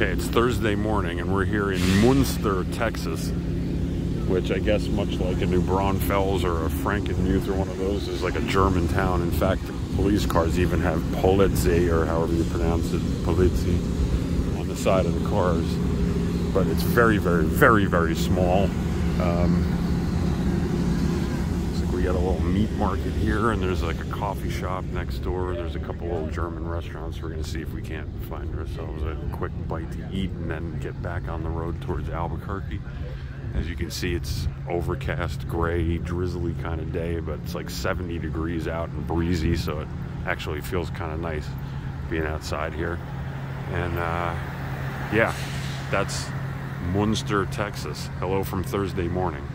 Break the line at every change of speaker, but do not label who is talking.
Okay, it's Thursday morning and we're here in Muenster, Texas, which I guess much like a New Braunfels or a Frankenmuth or one of those is like a German town. In fact, police cars even have Polizei or however you pronounce it, Polizei, on the side of the cars. But it's very, very, very, very small. Um, got a little meat market here and there's like a coffee shop next door. There's a couple old German restaurants. We're gonna see if we can't find ourselves a quick bite to eat and then get back on the road towards Albuquerque. As you can see, it's overcast, gray, drizzly kind of day, but it's like 70 degrees out and breezy, so it actually feels kind of nice being outside here. And uh, yeah, that's Muenster, Texas. Hello from Thursday morning.